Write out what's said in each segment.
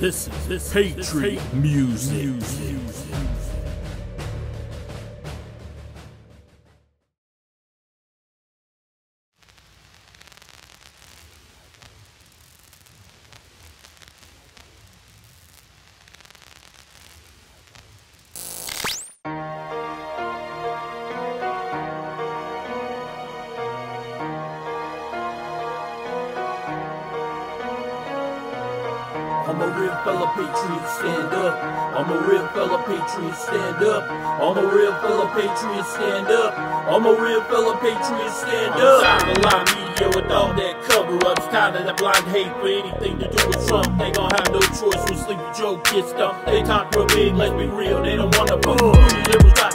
This is this Patriot music. I'm a real fella patriot, stand up. I'm a real fella patriot, stand up. I'm a real fella patriot, stand up. I'm a real fella patriot, stand up. I'm tired of lying media with all that cover ups. Tired of that blind hate for anything to do with Trump. They gon' have no choice when Sleepy Joe gets stumped. They talk real big, let's be real. They don't wanna vote. Rudy liberals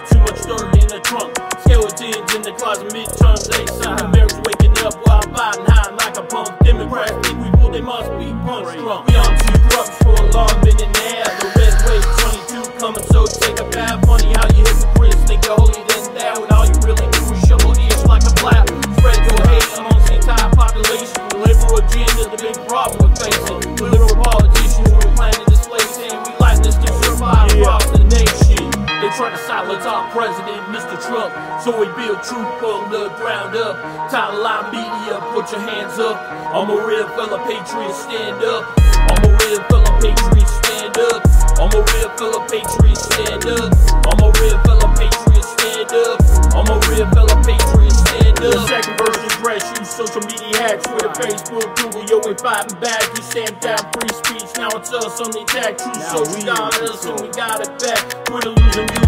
president, Mr. Trump, so we build truth from the ground up. Title line media, put your hands up. I'm a real fella patriot, stand up. I'm a real fella patriot, stand up. I'm a real fella patriot, stand up. I'm a real fella patriot, stand up. I'm a real fella patriot, stand up. The second verse is fresh, use social media hacks, Twitter, Facebook, Google, yo, we fighting back. We stamped down free speech, now it's us on the attack. Truth Social got us, and we got it back. Twitter losing users at a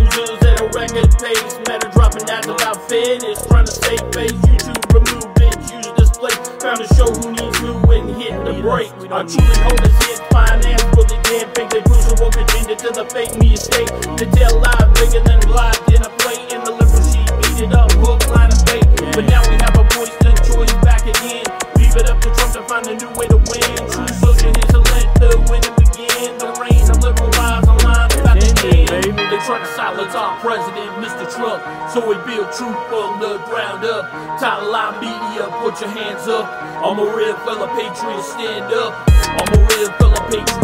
record pace. Meta dropping about finish, trying to save face. YouTube remove binge, use display. Found a show who needs who and hit the break. I truly hope this hit finance the damn fake. They push a woke agenda to the fake media state. They tell lies bigger than live dinner plate. And the liberal sheet beat it up, hook, line, and bait. But now we have a voice and choice back again. Leave it up to Trump to find a new way to win. Truth Social hits to let the winning begin. The reign of liberal lives online about to end. They try to our president, Mr. Trump, so we build truth from the ground up. Title line media, put your hands up. I'm a real fella patriot, stand up. I'm a real fella patriot,